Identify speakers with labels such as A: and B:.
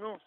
A: No.